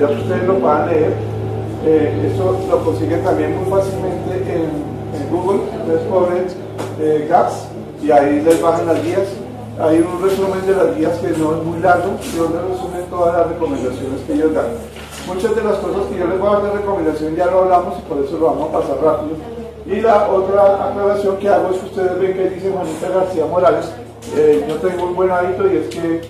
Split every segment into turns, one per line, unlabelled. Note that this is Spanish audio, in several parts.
Ya ustedes lo puedan leer. Eh, lo consiguen también muy fácilmente en, Google. Ustedes ponen eh, GAPS y ahí les bajan las guías. Hay un resumen de las guías que no es muy largo y donde resumen todas las recomendaciones que ellos dan. Muchas de las cosas que yo les voy a dar de recomendación ya lo hablamos y por eso lo vamos a pasar rápido. Y la otra aclaración que hago es que ustedes ven que dice Juanita García Morales. Eh, yo tengo un buen hábito y es que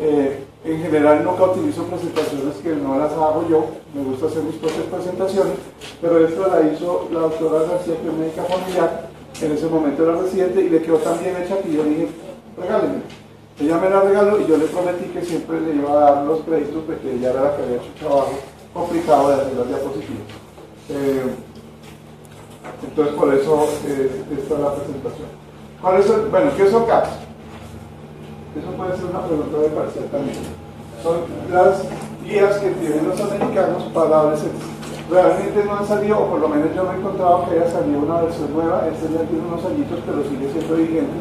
eh, en general nunca utilizo presentaciones que no las hago yo, me gusta hacer mis propias presentaciones, pero esto la hizo la doctora García, que es médica familiar, en ese momento era residente y le quedó tan bien hecha que yo dije, regálenme. Ella me la regaló y yo le prometí que siempre le iba a dar los créditos de que ella era la que había hecho un trabajo complicado de hacer las diapositivas. Eh, entonces por eso eh, esta es la presentación. ¿Cuál es bueno, ¿qué son CAPS? Eso puede ser una pregunta de parcial también. Son las guías que tienen los americanos para adolescentes. Realmente no han salido, o por lo menos yo no he encontrado que haya salido una versión nueva. Este ya tiene unos añitos, pero sigue siendo vigente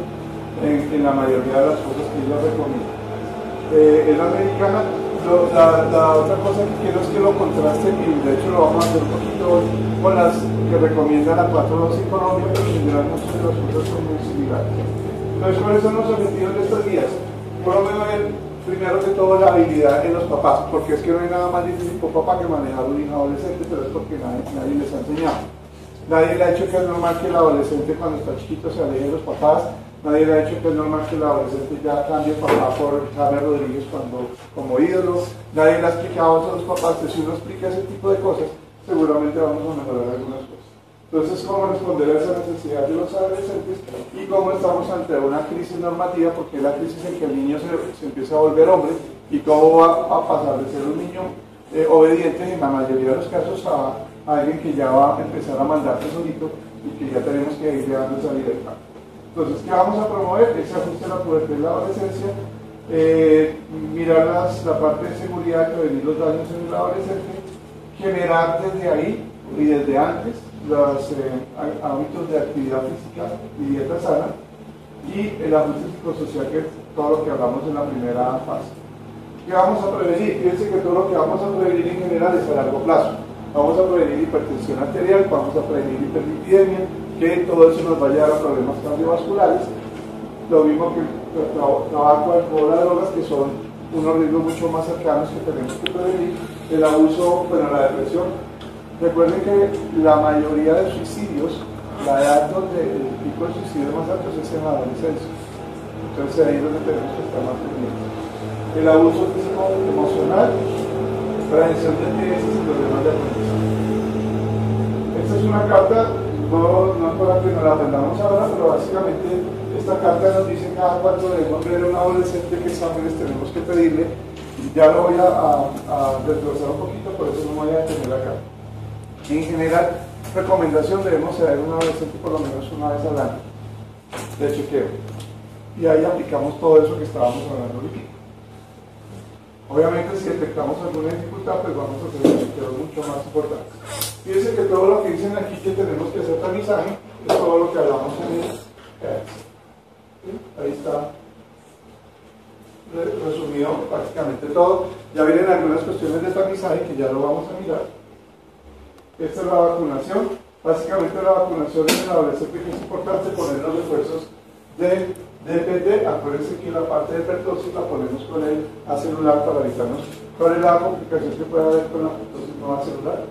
en, la mayoría de las cosas que ellos recomiendan. Eh, la americana, la, otra cosa que quiero es que lo contrasten, y de hecho lo vamos a hacer un poquito con las que recomiendan la 4.2 en Colombia, pero en general muchas de las cosas son muy similares. Entonces, ¿cuáles son los objetivos de estos días? Promover primero que todo la habilidad en los papás, porque es que no hay nada más difícil para papá que manejar un hijo adolescente, pero es porque nadie, les ha enseñado. Nadie le ha dicho que es normal que el adolescente cuando está chiquito se aleje de los papás, nadie le ha dicho que es normal que el adolescente ya cambie papá por Jaime Rodríguez cuando, como ídolo, nadie le ha explicado a los papás, que si uno explica ese tipo de cosas, seguramente vamos a mejorar algunas cosas. Entonces, ¿cómo responder a esa necesidad de los adolescentes? Y cómo estamos ante una crisis normativa, porque es la crisis en que el niño se, empieza a volver hombre, y cómo va a pasar de ser un niño eh, obediente en la mayoría de los casos a, alguien que ya va a empezar a mandar solito y que ya tenemos que ir dando esa libertad. Entonces, ¿qué vamos a promover? Ese ajuste a la pubertad y la adolescencia, eh, mirar la parte de seguridad, prevenir los daños en el adolescente, generar desde ahí y desde antes los eh, hábitos de actividad física y dieta sana y el ajuste psicosocial, que es todo lo que hablamos en la primera fase. ¿Qué vamos a prevenir? Fíjense que todo lo que vamos a prevenir en general es a largo plazo. Vamos a prevenir hipertensión arterial, vamos a prevenir hiperlipidemia, que todo eso nos va a llevar a problemas cardiovasculares. Lo mismo que el tabaco, alcohol, drogas, que son unos riesgos mucho más cercanos que tenemos que prevenir. El abuso, bueno, la depresión, Recuerden que la mayoría de suicidios, la edad donde el pico de suicidio más alto es en la adolescencia. Entonces ahí es donde tenemos que estar más pendientes. El abuso físico emocional, prevención de crisis y problemas de aprendizaje. Esta es una carta, no, no es para que nos la aprendamos ahora, pero básicamente esta carta nos dice cada cuánto debemos ver a un adolescente qué exámenes tenemos que pedirle. Ya lo voy a, a, un poquito, por eso no voy a detener acá. En general, recomendación debemos hacer una adolescente por lo menos una vez al año de chequeo. Y ahí aplicamos todo eso que estábamos hablando ahorita. Obviamente si detectamos alguna dificultad, pues vamos a hacer un chequeo mucho más importante. Fíjense que todo lo que dicen aquí que tenemos que hacer tamizaje es todo lo que hablamos en el Ahí está resumido prácticamente todo. Ya vienen algunas cuestiones de tamizaje que ya lo vamos a mirar. Esta es la vacunación. Básicamente la vacunación en el adolescente que es importante poner los refuerzos de DPT. Acuérdense que la parte de pertosis la ponemos con el a celular para evitarnos. ¿Cuál es la complicación que puede haber con la pertosis no a celular?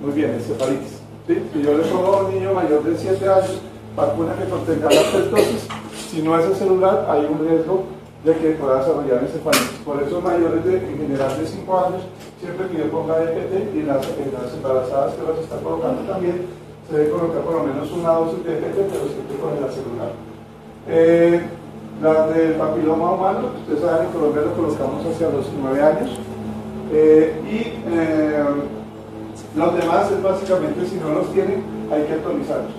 Muy bien, encefalitis. ¿Sí? Si yo le pongo a un niño mayor de 7 años vacuna que contenga la pertosis, si no es el celular, hay un riesgo de que pueda desarrollar encefalitis. Por eso mayores de, en general de 5 años siempre que yo ponga EPT y las, las embarazadas que las está colocando también, se debe colocar por lo menos una dosis de EPT, pero siempre con el celular. Eh, las del papiloma humano, ustedes saben, en Colombia lo colocamos hacia los 9 años. Eh, y eh, los demás es básicamente, si no los tienen, hay que actualizarlos.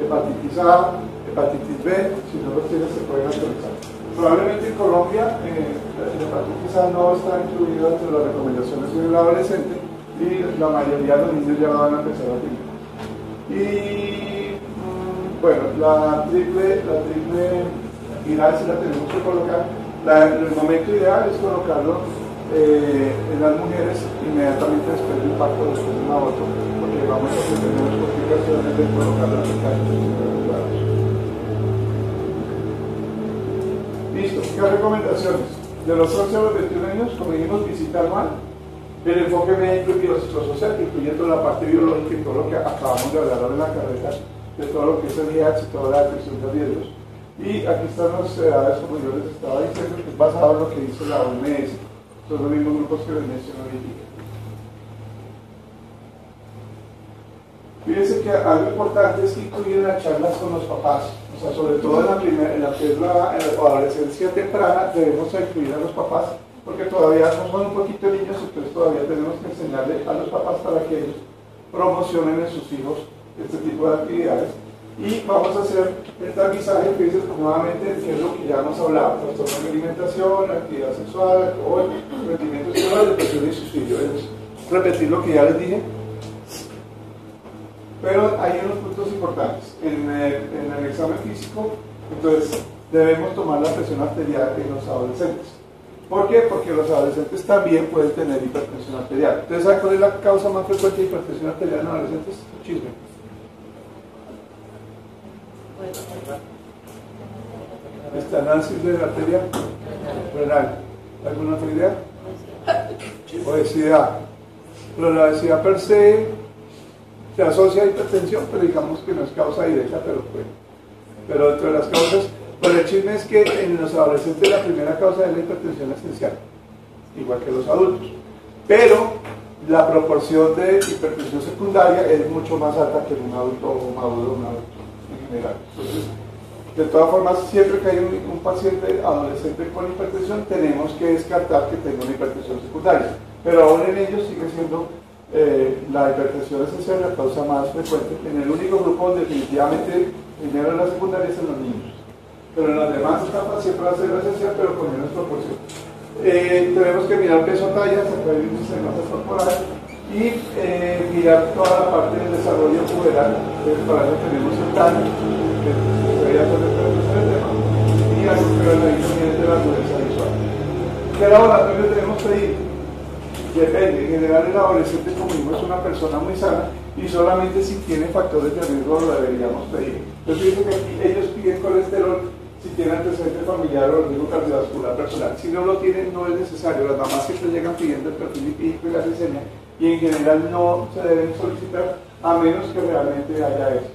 Hepatitis A, hepatitis B, si no los tienen, se pueden actualizar. Probablemente en Colombia eh, la hepatitis no está incluida entre las recomendaciones del adolescente y la mayoría de los niños ya van a empezar a tener. Y mm, bueno, la triple, la triple viral si la tenemos que colocar, el momento ideal es colocarlo eh, en las mujeres inmediatamente después del parto, después del aborto, porque vamos a tener complicaciones de colocarlo en el Listo, ¿qué recomendaciones? De los 11 a los 21 años, como dijimos, visitar mal, el enfoque médico y biopsicosocial, incluyendo la parte biológica y todo lo que acabamos de hablar en la carrera, de todo lo que es el IH y toda la detección de riesgos. Y aquí están las edades, como yo les estaba diciendo, que es basado en lo que dice la OMS. Son los mismos grupos que les mencioné ahorita. Fíjense que algo importante es que incluyen las charlas con los papás. O sea, sobre todo en la, primera, en la adolescencia temprana, debemos incluir a los papás porque todavía no son un poquito niños, entonces todavía tenemos que enseñarle a los papás para que ellos promocionen en sus hijos este tipo de actividades. Y vamos a hacer el tamizaje, que dice nuevamente, que es lo que ya hemos hablado, trastorno de alimentación, actividad sexual, alcohol, rendimiento escolar, depresión y suicidio. Es repetir lo que ya les dije. Pero hay unos puntos importantes. En el, en el examen físico, entonces, debemos tomar la presión arterial en los adolescentes. ¿Por qué? Porque los adolescentes también pueden tener hipertensión arterial. ¿Ustedes saben cuál es la causa más frecuente de hipertensión arterial en adolescentes? Chisme. Estenosis de la arteria renal. ¿Alguna otra idea? Obesidad. Pero la obesidad per se se asocia a hipertensión, pero digamos que no es causa directa, pero puede. Pero dentro de las causas pero el chisme es que en los adolescentes la primera causa es la hipertensión esencial, igual que los adultos. Pero la proporción de hipertensión secundaria es mucho más alta que en un adulto maduro, un adulto en general. Entonces, de todas formas, siempre que hay un, paciente adolescente con hipertensión, tenemos que descartar que tenga una hipertensión secundaria. Pero aún en ellos sigue siendo eh, la hipertensión esencial la causa más frecuente. En el único grupo definitivamente primero en la secundaria es en los niños pero en las demás etapas siempre va a ser esencial, pero con menos proporción. Eh, tenemos que mirar peso talla, sacar el índice de masa corporal y eh, mirar toda la parte del desarrollo puberal. Entonces, para eso tenemos el TAN, que debería ser el tema, y la de la dureza visual. ¿Qué laboratorio tenemos que ir? Depende, en general el adolescente como es una persona muy sana y solamente si tiene factores de riesgo lo deberíamos pedir. Entonces dicen que ellos piden colesterol si tiene antecedente familiar o riesgo cardiovascular personal. Si no lo tienen, no es necesario. Las mamás siempre llegan pidiendo el perfil lipídico y la glicemia y en general no se deben solicitar a menos que realmente haya eso.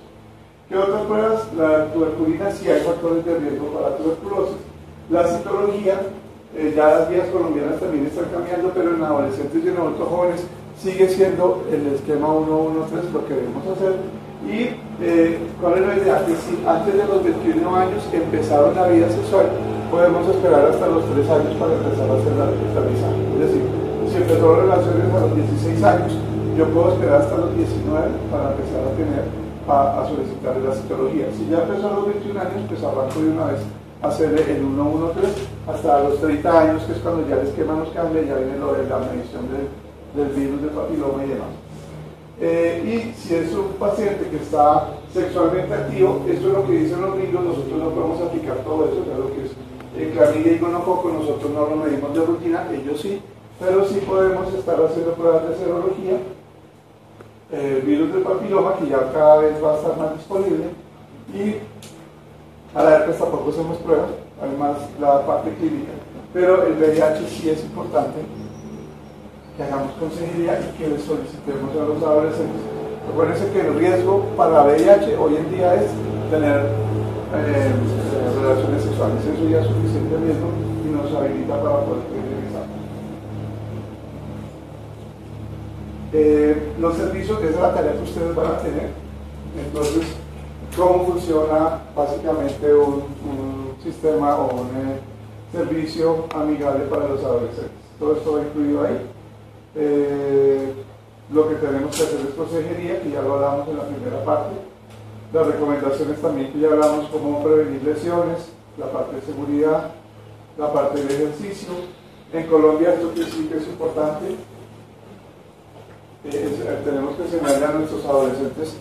¿Qué otras pruebas? La tuberculina, si hay factores de riesgo para tuberculosis. La citología, eh, ya las vías colombianas también están cambiando, pero en adolescentes y en adultos jóvenes sigue siendo el esquema 113 lo que debemos hacer y eh, cuál es la idea, que si antes de los 21 años empezaron la vida sexual, podemos esperar hasta los 3 años para empezar a hacer la citología. Es decir, si empezó relaciones a los 16 años, yo puedo esperar hasta los 19 para empezar a tener, a, solicitar la citología. Si ya empezó a los 21 años, pues arranco de una vez hacer el 113 hasta los 30 años, que es cuando ya el esquema nos cambia, ya viene lo de la medición del virus de papiloma y demás. Eh, y si es un paciente que está sexualmente activo, esto es lo que dicen los libros, nosotros no podemos aplicar todo eso, o lo que es eh, clamidia y gonococo, nosotros no lo medimos de rutina, ellos sí, pero sí podemos estar haciendo pruebas de serología, eh, virus del papiloma, que ya cada vez va a estar más disponible, y a la herpes tampoco hacemos pruebas, además la parte clínica, pero el VIH sí es importante que hagamos consejería y que le solicitemos a los adolescentes. Recuerden que el riesgo para VIH hoy en día es tener eh, relaciones sexuales. Eso ya es suficiente riesgo y nos habilita para poder regresar. Eh, los servicios, esa es la tarea que ustedes van a tener. Entonces, ¿cómo funciona básicamente un, sistema o un eh, servicio amigable para los adolescentes? Todo esto va incluido ahí. Eh, lo que tenemos que hacer es consejería, que ya lo hablamos en la primera parte. Las recomendaciones también que ya hablamos, cómo prevenir lesiones, la parte de seguridad, la parte del ejercicio. En Colombia esto que sí que es importante. Eh, tenemos que enseñarle a nuestros adolescentes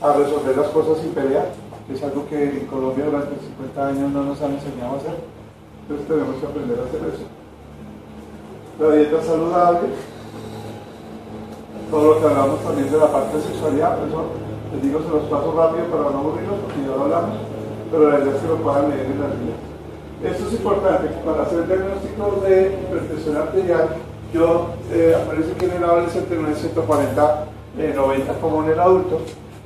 a resolver las cosas sin pelear, que es algo que en Colombia durante 50 años no nos han enseñado a hacer. Entonces tenemos que aprender a hacer eso. La dieta saludable, todo lo que hablamos también de la parte de sexualidad, eso les digo, se los paso rápido para no aburrirlos porque ya lo hablamos, pero la idea es que lo puedan leer en la vida. Esto es importante, para hacer el diagnóstico de hipertensión arterial, yo eh, aparece que en el adolescente no es 140, 90 como en el adulto,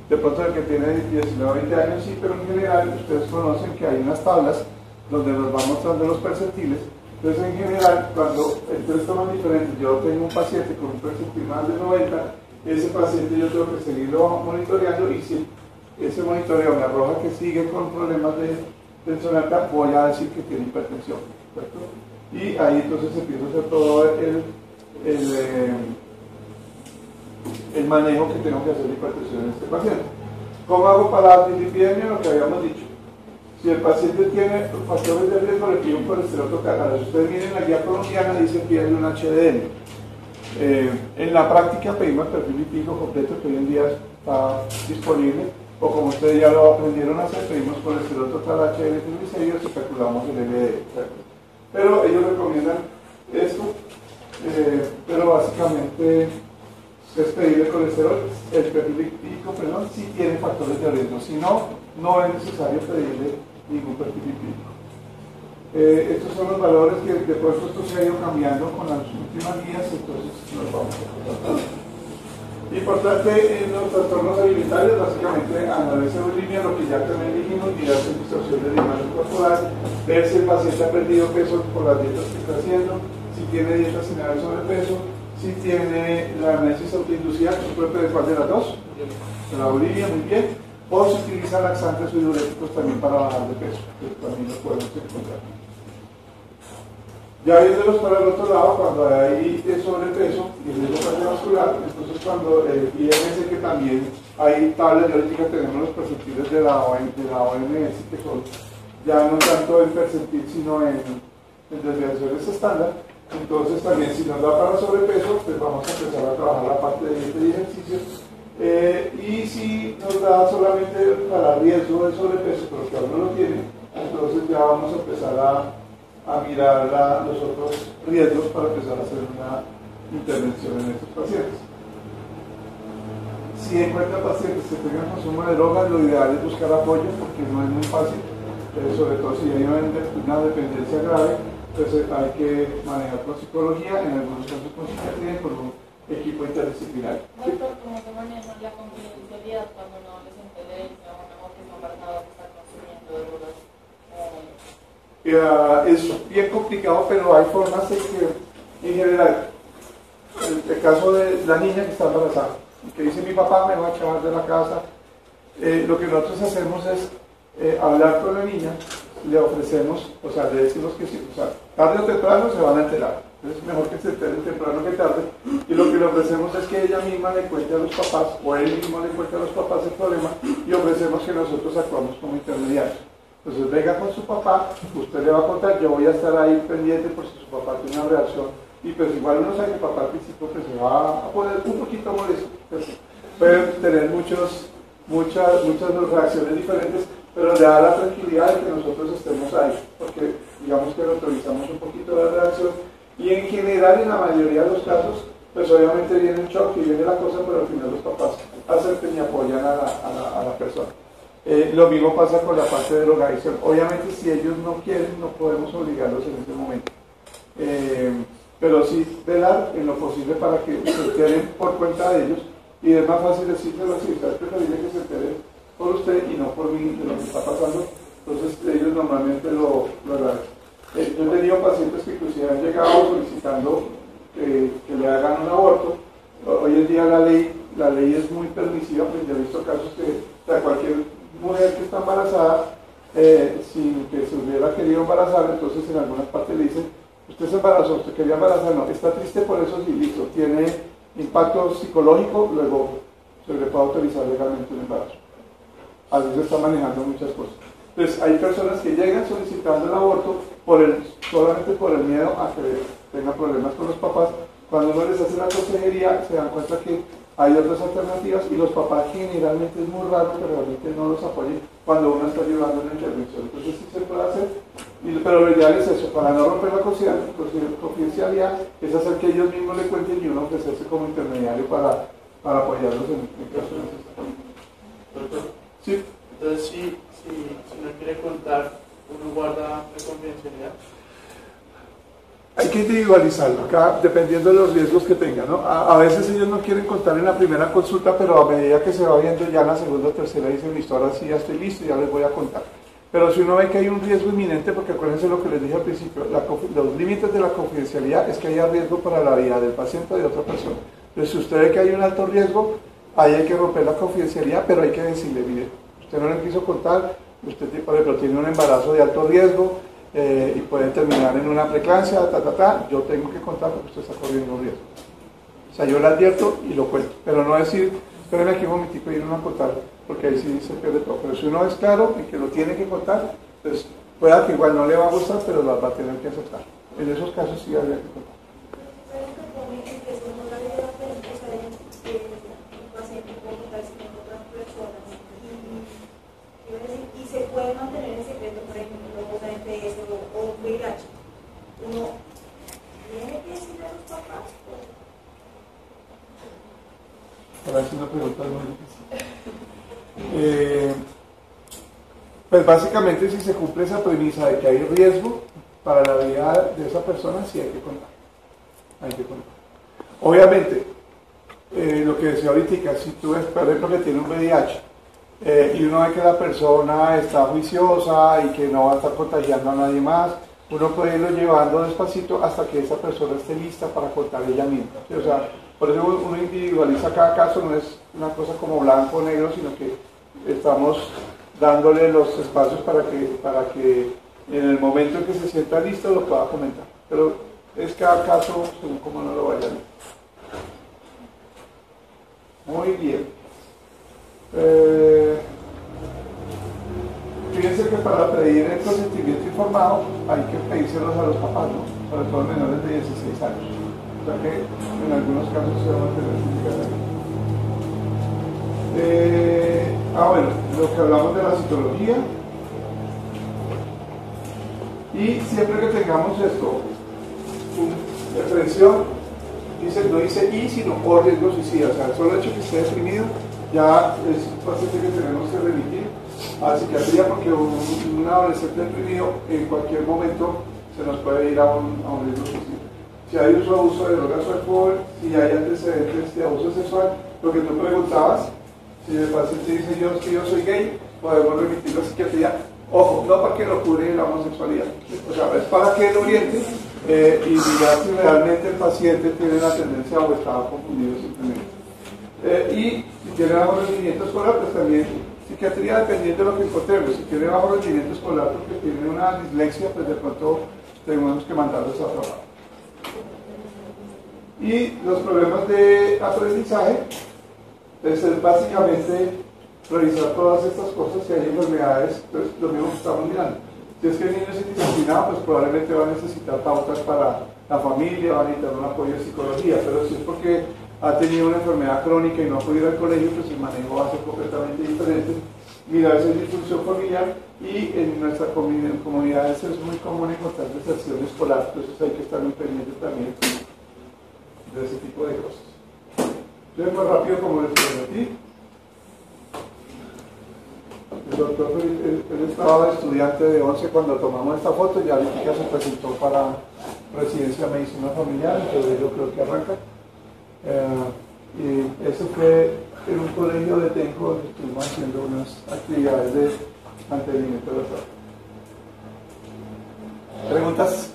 de pronto el que tiene 19 o 20 años sí, pero en general ustedes conocen que hay unas tablas donde nos van mostrando los percentiles. Entonces en general, cuando el tres toman diferentes, yo tengo un paciente con un percentil más de 90, ese paciente yo tengo que seguirlo monitoreando y si ese monitoreo me arroja que sigue con problemas de tensión alta, voy a decir que tiene hipertensión. Y ahí entonces empiezo a hacer todo el, el eh, el manejo que tengo que hacer de hipertensión en este paciente. ¿Cómo hago para la dislipidemia? Lo que habíamos dicho. Si el paciente tiene factores de riesgo, le pido un colesterol total. Si ustedes miren la guía colombiana, dice pide un HDL. Eh, en la práctica pedimos perfil lipídico completo que hoy en día está disponible, o como ustedes ya lo aprendieron a hacer, pedimos colesterol total HDL triglicéridos y calculamos el LDL. Pero ellos recomiendan esto, eh, pero básicamente es pedirle colesterol, el perfil lipídico, perdón, si tiene factores de riesgo. Si no, no es necesario pedirle ningún perfil lipídico. Eh, estos son los valores que de pronto esto se ha ido cambiando con las últimas guías, entonces nos vamos a tratar. Importante en los trastornos alimentarios, básicamente de línea, lo que ya también dijimos, mirarse en distorsión de la imagen corporal, ver si el paciente ha perdido peso por las dietas que está haciendo, si tiene dietas sin sobrepeso, si tiene la análisis autoinducida, se puede cuál de las dos, la Bolivia, muy bien, o se utiliza laxantes o diuréticos también para bajar de peso, que también lo podemos encontrar. Ya viéndolos para el otro lado, cuando hay sobrepeso y riesgo cardiovascular, entonces cuando el IMS que también hay tablas, de ahorita tenemos los percentiles de la, de la OMS que son ya no tanto en percentil sino en, en desviaciones estándar, entonces también si nos da para sobrepeso, pues vamos a empezar a trabajar la parte de dieta y ejercicio. Eh, y si nos da solamente para riesgo de sobrepeso, pero que aún no lo tiene, entonces ya vamos a empezar a, mirar los otros riesgos para empezar a hacer una intervención en estos pacientes. Si encuentra pacientes que tengan consumo de drogas, lo ideal es buscar apoyo porque no es muy fácil, eh, sobre todo si hay una dependencia grave entonces hay que manejar con psicología, en algunos casos con psiquiatría y con un equipo interdisciplinario.
Doctor, ¿cómo se maneja la confidencialidad cuando les interesa o no que está embarazado que está consumiendo drogas?
Eh, es bien complicado, pero hay formas de que, en general, el, el, caso de la niña que está embarazada, que dice mi papá me va a echar de la casa, eh, lo que nosotros hacemos es eh, hablar con la niña le ofrecemos, o sea, le decimos que sí, o sea, tarde o temprano se van a enterar. Es mejor que se enteren temprano que tarde. Y lo que le ofrecemos es que ella misma le cuente a los papás, o él mismo le cuente a los papás el problema, y ofrecemos que nosotros actuamos como intermediarios. Entonces venga con su papá, usted le va a contar, yo voy a estar ahí pendiente por si su papá tiene una reacción. Y pues igual uno sabe que papá al principio pues, se va a poner un poquito molesto. Pueden tener muchos, muchas, muchas reacciones diferentes, pero le da la tranquilidad de que nosotros estemos ahí, porque digamos que lo autorizamos un poquito la reacción y en general en la mayoría de los casos pues obviamente viene un shock y viene la cosa, pero al final los papás aceptan y apoyan a la, a la, persona. Eh, lo mismo pasa con la parte de drogadicción. Obviamente si ellos no quieren, no podemos obligarlos en ese momento. Eh, pero sí velar en lo posible para que se enteren por cuenta de ellos y es más fácil decírselo así, es preferible que se enteren por usted y no por mí de lo que está pasando. Entonces ellos normalmente lo, lo eh, yo he tenido pacientes que inclusive han llegado solicitando que le hagan un aborto. Hoy en día la ley, la ley es muy permisiva, pues yo he visto casos que cualquier mujer que está embarazada, eh, sin que se hubiera querido embarazar, entonces en algunas partes le dicen, usted se embarazó, usted quería embarazar, no, está triste por eso, sí, listo, tiene impacto psicológico, luego se le puede autorizar legalmente un embarazo así se está manejando muchas cosas. Entonces, hay personas que llegan solicitando el aborto solamente por el miedo a que tengan problemas con los papás. Cuando uno les hace la consejería, se dan cuenta que hay otras alternativas y los papás generalmente es muy raro que realmente no los apoyen cuando uno está ayudando en la intervención. Entonces sí se puede hacer, pero lo ideal es eso, para no romper la confidencialidad, es hacer que ellos mismos le cuenten y uno ofrecerse como intermediario para, apoyarlos en, el caso
de Sí. Entonces, si, si, si no quiere contar, uno guarda la confidencialidad.
Hay que individualizarlo, dependiendo de los riesgos que tengan. ¿no? A, veces ellos no quieren contar en la primera consulta, pero a medida que se va viendo ya en la segunda o tercera dicen, listo, ahora sí ya estoy listo, ya les voy a contar. Pero si uno ve que hay un riesgo inminente, porque acuérdense lo que les dije al principio, los límites de la confidencialidad es que haya riesgo para la vida del paciente o de otra persona. Entonces, si usted ve que hay un alto riesgo, ahí hay que romper la confidencialidad, pero hay que decirle, mire, usted no le quiso contar, usted, por ejemplo, tiene un embarazo de alto riesgo, eh, y puede terminar en una preclancia, ta, ta, ta, yo tengo que contar porque usted está corriendo un riesgo. O sea, yo le advierto y lo cuento, pero no decir, espérenme aquí un momentico y irme a contar, porque ahí sí se pierde todo. Pero si uno es claro y que lo tiene que contar, pues pueda que igual no le va a gustar, pero lo va a tener que aceptar. En esos casos sí habría que contar.
y se puede mantener en secreto, por ejemplo, EPS o, o VIH, uno tiene que decirle a los papás.
Ahora es una pregunta muy difícil. Eh, pues básicamente si se cumple esa premisa de que hay riesgo para la vida de esa persona, sí hay que contar. Hay que contar. Obviamente, eh, lo que decía ahorita, si tú ves, por ejemplo, que tiene un VIH, eh, y uno ve que la persona está juiciosa y que no va a estar contagiando a nadie más, uno puede irlo llevando despacito hasta que esa persona esté lista para contar ella misma. O sea, por eso uno individualiza cada caso, no es una cosa como blanco o negro, sino que estamos dándole los espacios para que, para que en el momento en que se sienta listo lo pueda comentar. Pero es cada caso según como no lo vayan. Muy bien. Eh, fíjense que para pedir el consentimiento informado hay que pedírselos a los papás, ¿no? sobre todo menores de 16 años. O sea que en algunos casos se van a tener que eh, ah, bueno, lo que hablamos de la citología. Y siempre que tengamos esto, depresión, dice, no dice y, sino por riesgo suicida. O sea, el solo hecho que esté deprimido ya es un paciente que tenemos que remitir a psiquiatría porque un, adolescente deprimido en cualquier momento se nos puede ir a un, a un. Si hay uso abuso de drogas o alcohol, si hay antecedentes de abuso sexual, lo que tú preguntabas, si el paciente dice yo que yo soy gay, podemos remitirlo a psiquiatría. Ojo, no para que lo cure la homosexualidad, o sea, es para que lo oriente eh, y diga si realmente el paciente tiene la tendencia o estaba confundido simplemente. Eh, y si tiene bajo rendimiento escolar, pues también psiquiatría dependiendo de lo que encontremos. Si tiene bajo rendimiento escolar porque tiene una dislexia, pues de pronto tenemos que mandarlos a trabajar. Y los problemas de aprendizaje, pues es básicamente revisar todas estas cosas, si hay enfermedades, pues lo mismo que estamos mirando. Si es que el niño es indisciplinado, pues probablemente va a necesitar pautas para la familia, va a necesitar un apoyo de psicología, pero si es porque ha tenido una enfermedad crónica y no ha podido ir al colegio, pues el manejo va a ser completamente diferente. Mirar esa disfunción familiar y en nuestra comunidad es muy común encontrar deserción escolar, entonces hay que estar muy pendiente también de ese tipo de cosas. Entonces, más rápido como les prometí. El doctor, él, estaba estudiante de 11 cuando tomamos esta foto, ya ahorita se presentó para residencia de medicina familiar, entonces yo creo que arranca. Eh, y eso fue en un colegio de Tenjo donde estuvimos haciendo unas actividades de mantenimiento de la ¿Preguntas?